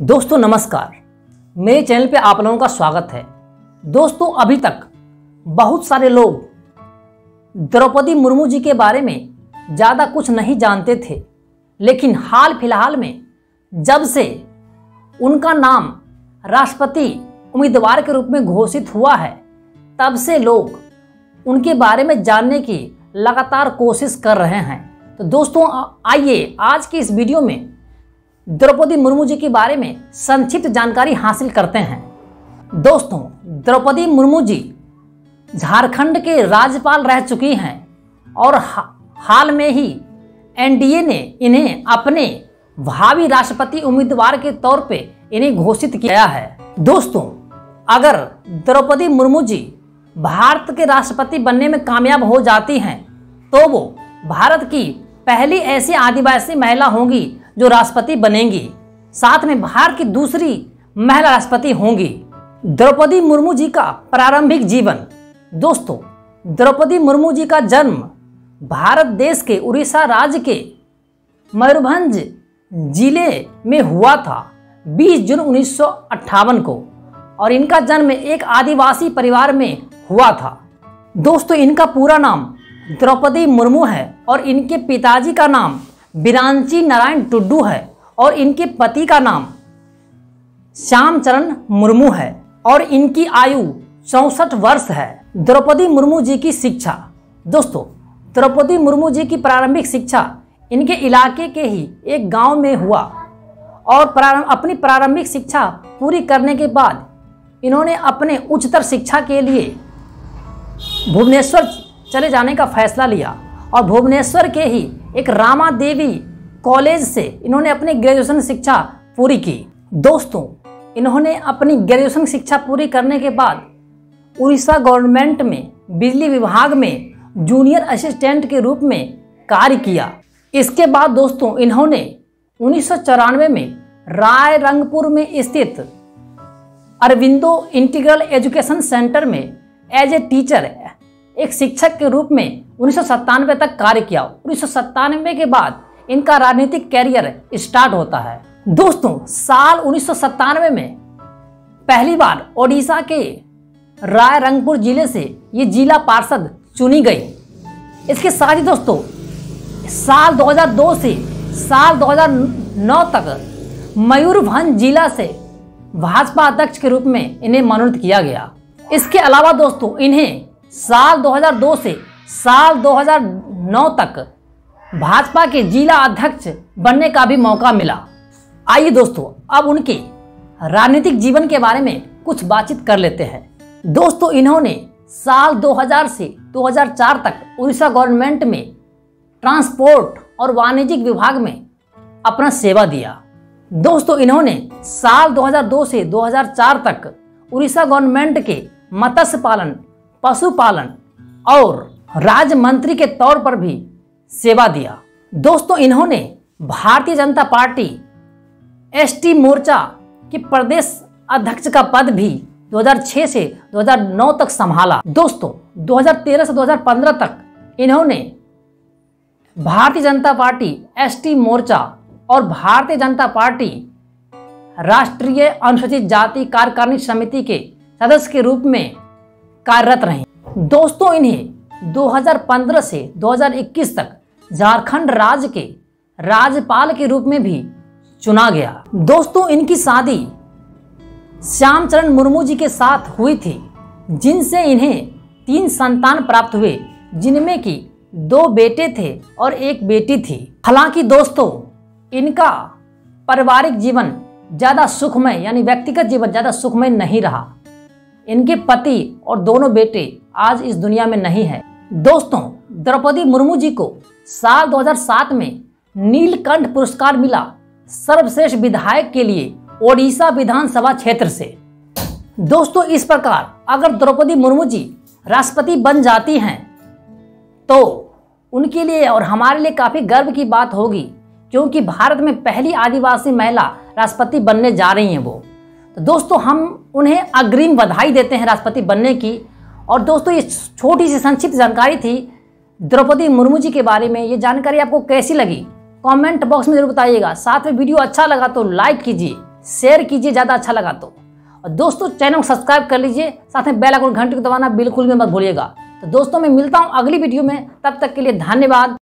दोस्तों, नमस्कार। मेरे चैनल पे आप लोगों का स्वागत है। दोस्तों, अभी तक बहुत सारे लोग द्रौपदी मुर्मू जी के बारे में ज़्यादा कुछ नहीं जानते थे, लेकिन हाल फ़िलहाल में जब से उनका नाम राष्ट्रपति उम्मीदवार के रूप में घोषित हुआ है, तब से लोग उनके बारे में जानने की लगातार कोशिश कर रहे हैं। तो दोस्तों आइए आज की इस वीडियो में द्रौपदी मुर्मू जी के बारे में संक्षिप्त जानकारी हासिल करते हैं। दोस्तों, द्रौपदी मुर्मू जी झारखंड के राज्यपाल रह चुकी हैं और हाल में ही एनडीए ने इन्हें अपने भावी राष्ट्रपति उम्मीदवार के तौर पे इन्हें घोषित किया है। दोस्तों, अगर द्रौपदी मुर्मू जी भारत के राष्ट्रपति बनने में कामयाब हो जाती हैं तो वो भारत की पहली ऐसी आदिवासी महिला होंगी जो राष्ट्रपति बनेंगी। साथ में भारत की दूसरी महिला राष्ट्रपति होंगी। द्रौपदी मुर्मू जी का प्रारंभिक जीवन। दोस्तों, द्रौपदी मुर्मू जी का जन्म भारत देश के उड़ीसा राज्य के मयूरभंज ज़िले में हुआ था 20 जून उन्नीस सौ अट्ठावन को, और इनका जन्म एक आदिवासी परिवार में हुआ था। दोस्तों, इनका पूरा नाम द्रौपदी मुर्मू है और इनके पिताजी का नाम बिरांची नारायण टुड्डू है और इनके पति का नाम श्यामचरण मुर्मू है और इनकी आयु चौसठ वर्ष है। द्रौपदी मुर्मू जी की शिक्षा। दोस्तों, द्रौपदी मुर्मू जी की प्रारंभिक शिक्षा इनके इलाके के ही एक गाँव में हुआ और प्रारंभ अपनी प्रारंभिक शिक्षा पूरी करने के बाद इन्होंने अपने उच्चतर शिक्षा के लिए भुवनेश्वर चले जाने का फैसला लिया और भुवनेश्वर के ही एक रामा देवी कॉलेज से इन्होंने अपनी ग्रेजुएशन शिक्षा पूरी की। दोस्तों, इन्होंने अपनी ग्रेजुएशन शिक्षा पूरी करने के बाद उड़ीसा गवर्नमेंट में, बिजली विभाग में जूनियर असिस्टेंट के रूप में कार्य किया। इसके बाद दोस्तों, इन्होंने उन्नीस सौ चौरानवे में राय रंगपुर में स्थित अरविंदो इंटीग्रल एजुकेशन सेंटर में एज ए टीचर एक शिक्षक के रूप में उन्नीस सौ सत्तानवे तक कार्य किया। उन्नीस के बाद इनका राजनीतिक कैरियर स्टार्ट होता है। दोस्तों, साल उन्नीस में पहली बार ओडिशा के राय रंगपुर ज़िले से ये जिला पार्षद चुनी गई। इसके साथ ही दोस्तों, साल 2002 से साल 2009 तक मयूरभंज जिला से भाजपा अध्यक्ष के रूप में इन्हें मनोनीत किया गया। इसके अलावा दोस्तों, इन्हें साल 2002 से साल 2009 तक भाजपा के जिला अध्यक्ष बनने का भी मौका मिला। आइए दोस्तों, अब उनके राजनीतिक जीवन के बारे में कुछ बातचीत कर लेते हैं। दोस्तों, इन्होंने साल 2000 से 2004 तक उड़ीसा गवर्नमेंट में ट्रांसपोर्ट और वाणिज्यिक विभाग में अपना सेवा दिया। दोस्तों, इन्होंने साल 2002 से 2004 तक उड़ीसा गवर्नमेंट के मत्स्य पालन पशुपालन और राज्य मंत्री के तौर पर भी सेवा दिया। दोस्तों, इन्होंने भारतीय जनता पार्टी, एसटी मोर्चा के प्रदेश अध्यक्ष का पद भी 2006 से 2009 तक संभाला। दोस्तों 2013 से 2015 तक इन्होंने भारतीय जनता पार्टी, एसटी मोर्चा और भारतीय जनता पार्टी राष्ट्रीय अनुसूचित जाति कार्यकारिणी समिति के सदस्य के रूप में कार्यरत रहे। दोस्तों, इन्हें 2015 से 2021 तक झारखंड राज्य के राज्यपाल के रूप में भी चुना गया। दोस्तों, इनकी शादी श्यामचरण मुर्मू जी के साथ हुई थी, जिनसे इन्हें तीन संतान प्राप्त हुए, जिनमें की दो बेटे थे और एक बेटी थी। हालाँकि दोस्तों, इनका पारिवारिक जीवन ज़्यादा सुखमय, यानी व्यक्तिगत जीवन ज़्यादा सुखमय नहीं रहा। इनके पति और दोनों बेटे आज इस दुनिया में नहीं है। दोस्तों, द्रौपदी मुर्मू जी को साल 2007 में नीलकंठ पुरस्कार मिला सर्वश्रेष्ठ विधायक के लिए ओडिशा विधानसभा क्षेत्र से। दोस्तों, इस प्रकार अगर द्रौपदी मुर्मू जी राष्ट्रपति बन जाती हैं तो उनके लिए और हमारे लिए काफ़ी गर्व की बात होगी, क्योंकि भारत में पहली आदिवासी महिला राष्ट्रपति बनने जा रही हैं वो। तो दोस्तों, हम उन्हें अग्रिम बधाई देते हैं राष्ट्रपति बनने की। और दोस्तों, ये छोटी सी संक्षिप्त जानकारी थी द्रौपदी मुर्मू जी के बारे में। ये जानकारी आपको कैसी लगी? कमेंट बॉक्स में ज़रूर बताइएगा। साथ में वीडियो अच्छा लगा तो लाइक कीजिए, शेयर कीजिए, ज़्यादा अच्छा लगा तो। और दोस्तों, चैनल को सब्सक्राइब कर लीजिए, साथ में बेल आइकन घंटे को दबाना बिल्कुल भी मत भूलिएगा। तो दोस्तों, मैं मिलता हूँ अगली वीडियो में। तब तक के लिए धन्यवाद।